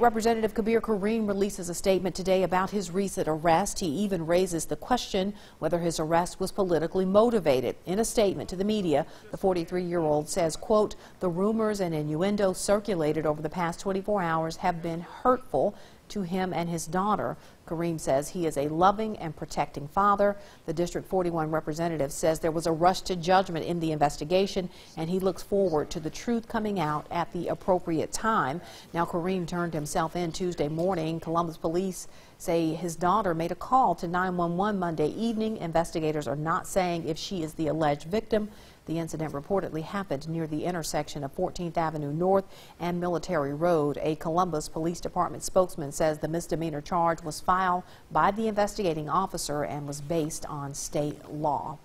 Representative Kabir Karriem releases a statement today about his recent arrest. He even raises the question whether his arrest was politically motivated. In a statement to the media, the 43-year-old says, quote, the rumors and innuendo circulated over the past 24 hours have been hurtful to him and his daughter. Karriem says he is a loving and protecting father. The District 41 representative says there was a rush to judgment in the investigation and he looks forward to the truth coming out at the appropriate time. Now Karriem turned himself in Tuesday morning. Columbus police say his daughter made a call to 911 Monday evening. Investigators are not saying if she is the alleged victim. The incident reportedly happened near the intersection of 14th Avenue North and Military Road. A Columbus Police Department spokesman says the misdemeanor charge was filed by the investigating officer and was based on state law.